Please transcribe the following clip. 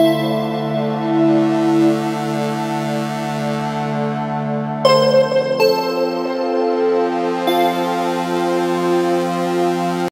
Música